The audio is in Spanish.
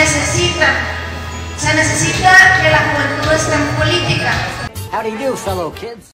necesita, se necesita que la juventud esté en política. How do you do, fellow kids?